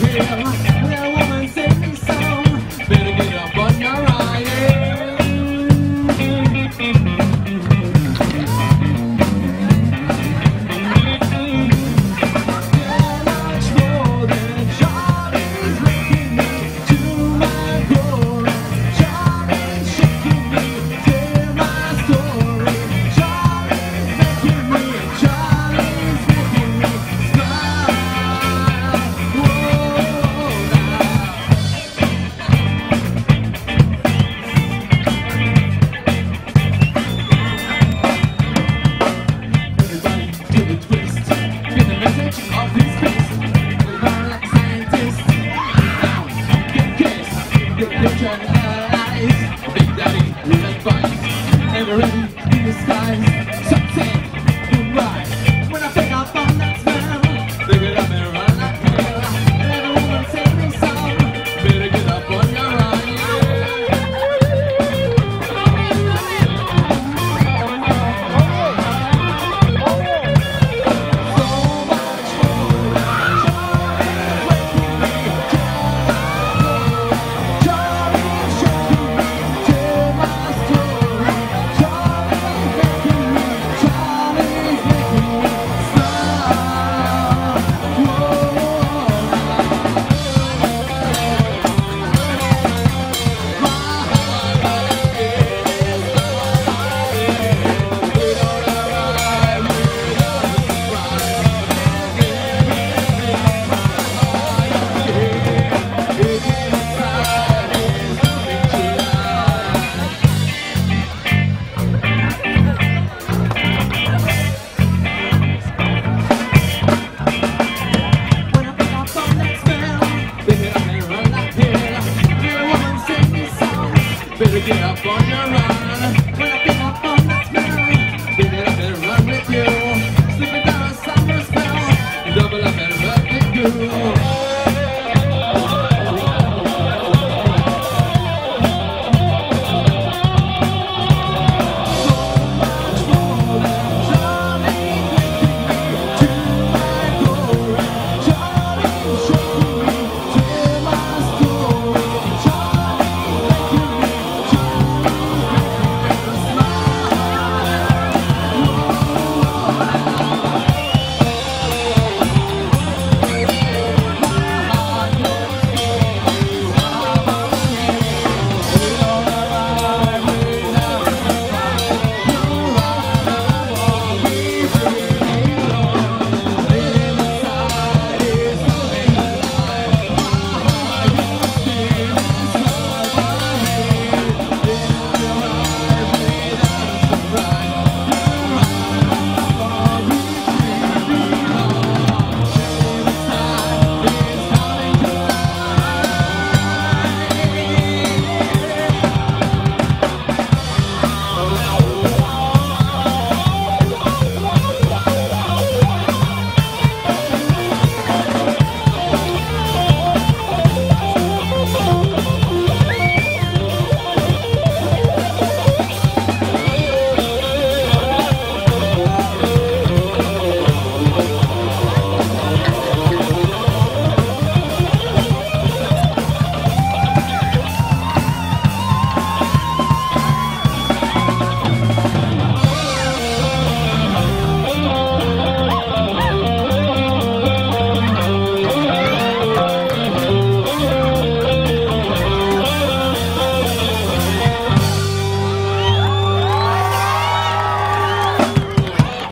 Yeah, the skies. So Better get up on your run. Better get up on the smell. Up and run with you. Summer. Double up and run with you.